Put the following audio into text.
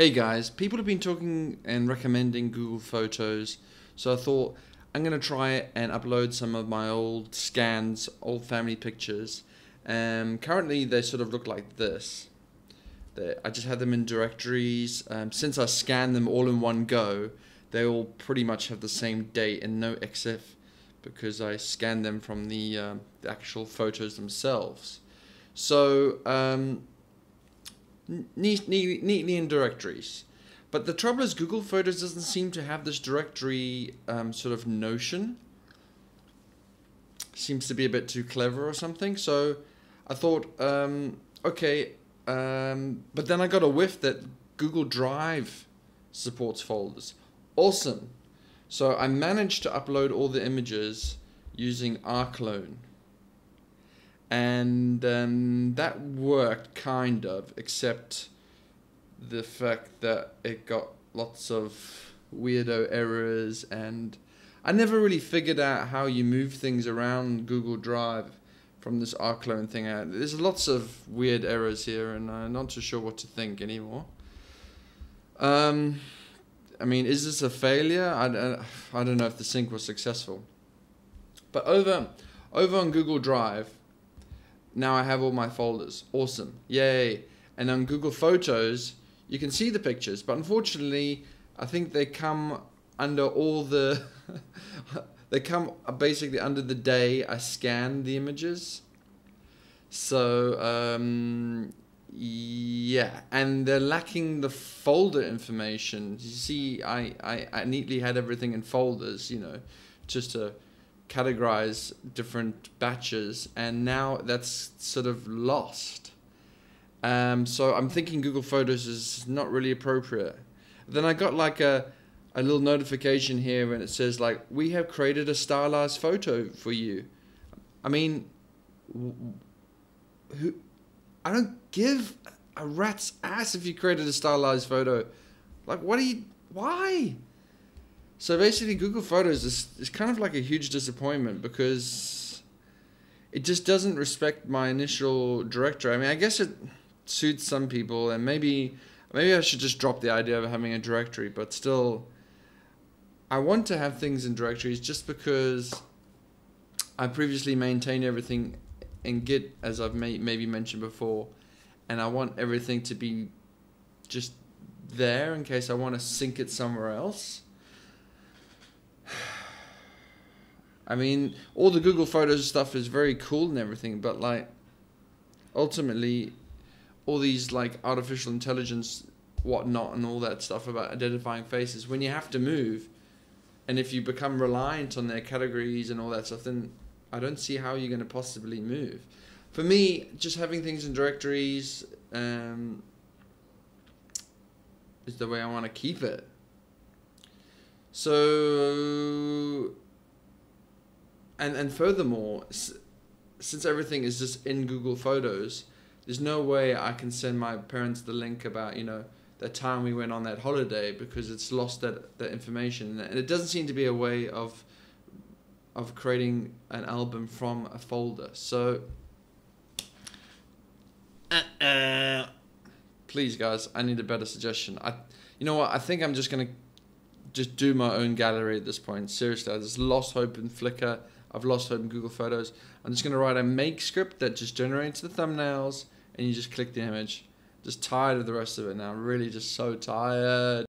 Hey guys, people have been talking and recommending Google Photos, so I thought I'm going to try and upload some of my old scans, old family pictures. Um, currently, they sort of look like this. They, I just had them in directories. Um, since I scanned them all in one go, they all pretty much have the same date and no EXIF because I scanned them from the, uh, the actual photos themselves. So, um, neat, neat, neatly in directories. But the trouble is, Google Photos doesn't seem to have this directory um, sort of notion. Seems to be a bit too clever or something. So I thought, um, okay, um, but then I got a whiff that Google Drive supports folders. Awesome. So I managed to upload all the images using rclone and um, that worked kind of, except the fact that it got lots of weirdo errors, and I never really figured out how you move things around Google Drive from this rclone thing. Out there's lots of weird errors here, and I'm not too sure what to think anymore. Um, I mean, is this a failure? I, I, I don't know if the sync was successful, but over over on Google Drive now I have all my folders. Awesome. Yay. And on Google Photos, you can see the pictures, but unfortunately, I think they come under all the they come basically under the day I scan the images. So um, yeah, and they're lacking the folder information. You see, I, I, I neatly had everything in folders, you know, just to categorize different batches, and now that's sort of lost. Um, so I'm thinking Google Photos is not really appropriate. Then I got like a a little notification here, and it says like we have created a stylized photo for you. I mean, who? I don't give a rat's ass if you created a stylized photo. Like, what are you? Why? So basically, Google Photos is, is kind of like a huge disappointment because it just doesn't respect my initial directory. I mean, I guess it suits some people, and maybe maybe I should just drop the idea of having a directory. But still, I want to have things in directories just because I previously maintained everything in Git, as I've may, maybe mentioned before, and I want everything to be just there in case I want to sync it somewhere else. I mean, all the Google Photos stuff is very cool and everything, but like, ultimately, all these like artificial intelligence, whatnot, and all that stuff about identifying faces, when you have to move, and if you become reliant on their categories and all that stuff, then I don't see how you're going to possibly move. For me, just having things in directories um, is the way I want to keep it. So and and furthermore, since everything is just in Google Photos, there's no way I can send my parents the link about you know the time we went on that holiday because it's lost that that information, and it doesn't seem to be a way of of creating an album from a folder. So. Uh-uh. Please, guys, I need a better suggestion. I, you know what? I think I'm just gonna just do my own gallery at this point. Seriously, I just lost hope in Flickr. I've lost hope in Google Photos. I'm just going to write a make script that just generates the thumbnails and you just click the image. Just tired of the rest of it now. Really just so tired.